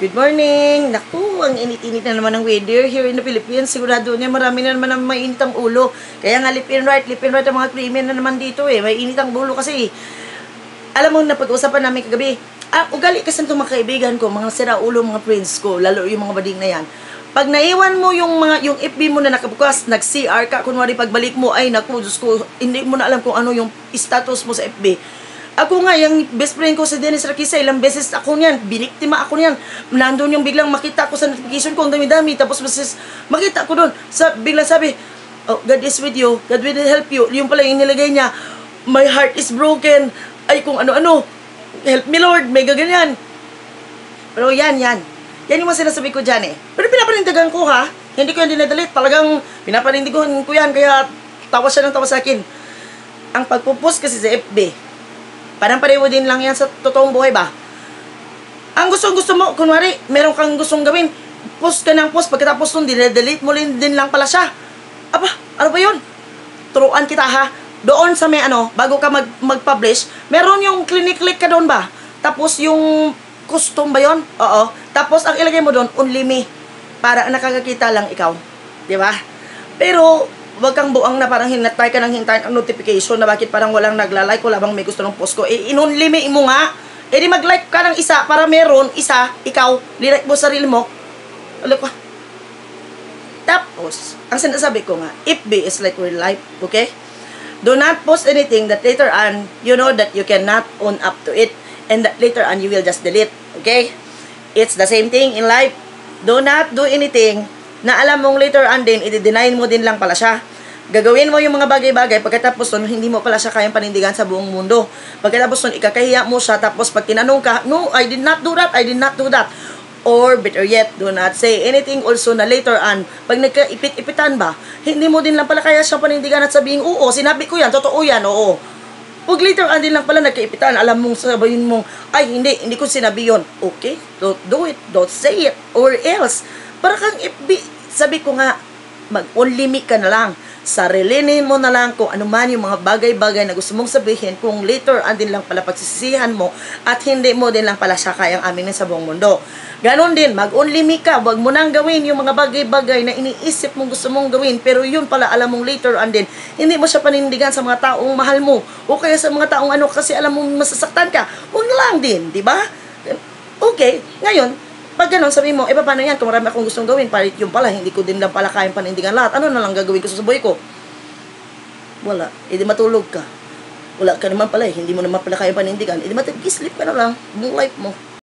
Good morning! Naku, ang init-init na naman ng weather here in the Philippines. Sigurado niya marami na naman ang mainit ang ulo. Kaya nga lip and right, lip and right ang mga krimen na naman dito eh. May init ang ulo kasi. Alam mo, napag-usapan namin kagabi. Ah, ugali kasi itong mga kaibigan ko, mga sira-ulo, mga friends ko, lalo yung mga bading na yan. Pag naiwan mo yung mga yung FB mo na nakabukas, nag-CR ka, kunwari pagbalik mo, ay naku, Diyos ko, hindi mo na alam kung ano yung status mo sa FB ako nga, yung best friend ko si Dennis Rakisa, ilang beses ako niyan, biniktima ako niyan. Nandun yung biglang makita ko sa notification ko, ang dami-dami. Tapos beses, makita ko doon, sa, biglang sabi, oh, God is with you, God will help you. Yung pala yung nilagay niya, my heart is broken. Ay, kung ano-ano, help me Lord, may gaganyan. Pero yan, yan. Yan yung mga sinasabi ko dyan eh. Pero pinapanindigan ko ha, hindi ko yan dinadalit. Talagang pinapanindigan ko yan, kaya tawa siya ng tawa sa akin. Ang pagpupost kasi sa FB, Parang pareho din lang yan sa totoong buhay ba? Ang gusto gusto mo, kunwari, meron kang gustong gawin, post ka ng post, pagkatapos nun, delete mo din lang pala siya. Aba, ano ba yun? Turuan kita ha. Doon sa may ano, bago ka mag, mag-publish, meron yung clinic-click ka doon ba? Tapos yung custom ba yun? Oo. Tapos ang ilagay mo doon, only me. Para nakakakita lang ikaw. Di ba? Pero, wag kang buang na parang hinatay ka ng hintayin ang notification na bakit parang walang nagla-like, wala bang may gusto ng post ko. Eh, inunlimi mo nga. Eh, di mag-like ka ng isa para meron, isa, ikaw, lilike mo sarili mo. Alam ko. Tapos, ang sinasabi ko nga, FB is like real life, okay? Do not post anything that later on, you know that you cannot own up to it. And that later on, you will just delete, okay? It's the same thing in life. Do not do anything na alam mong later on din, i-deny mo din lang pala siya. Gagawin mo yung mga bagay-bagay, pagkatapos nun, hindi mo pala siya kayang panindigan sa buong mundo. Pagkatapos nun, ikakahiya mo siya, tapos pag tinanong ka, no, I did not do that, I did not do that. Or better yet, do not say anything also na later on, pag nagkaipit-ipitan ba, hindi mo din lang pala kaya siya panindigan at sabihin, oo, sinabi ko yan, totoo yan, oo. Pag later on din lang pala nagkaipitan, alam mong sabihin mong, ay hindi, hindi ko sinabi yon Okay, don't do it, don't say it, or else, para kang FB, sabi ko nga, mag-only me ka na lang sarilinin mo na lang kung ano man yung mga bagay-bagay na gusto mong sabihin kung later on din lang pala pagsisisihan mo at hindi mo din lang pala siya kayang aminin sa buong mundo. Ganon din, mag-only me ka, wag mo nang gawin yung mga bagay-bagay na iniisip mong gusto mong gawin pero yun pala alam mong later on din, hindi mo siya panindigan sa mga taong mahal mo o kaya sa mga taong ano kasi alam mong masasaktan ka, huwag lang din, di ba? Okay, ngayon, pag ganun, sabi mo, eh paano yan? Kung marami akong gustong gawin, palit yung pala, hindi ko din lang pala kayang panindigan lahat. Ano na lang gagawin ko sa buhay ko? Wala. E di matulog ka. Wala ka naman pala eh. Hindi mo naman pala kayang panindigan. E di matag-sleep ka na lang. Buong life mo.